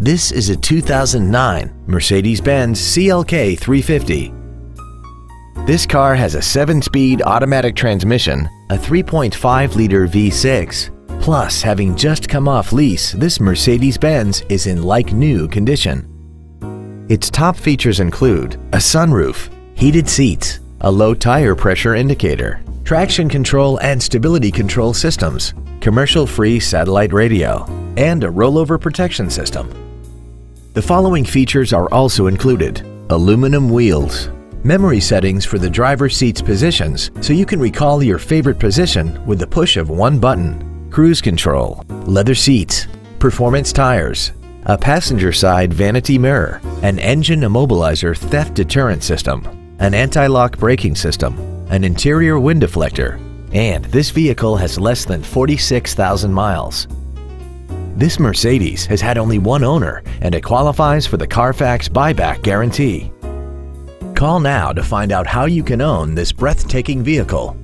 This is a 2009 Mercedes-Benz CLK 350. This car has a 7-speed automatic transmission, a 3.5-liter V6. Plus, having just come off lease, this Mercedes-Benz is in like-new condition. Its top features include a sunroof, heated seats, a low tire pressure indicator, traction control and stability control systems, commercial-free satellite radio, and a rollover protection system. The following features are also included. Aluminum wheels, memory settings for the driver's seat's positions so you can recall your favorite position with the push of one button, cruise control, leather seats, performance tires, a passenger side vanity mirror, an engine immobilizer theft deterrent system, an anti-lock braking system, an interior wind deflector, and this vehicle has less than 46,000 miles. This Mercedes has had only one owner and it qualifies for the Carfax buyback guarantee. Call now to find out how you can own this breathtaking vehicle.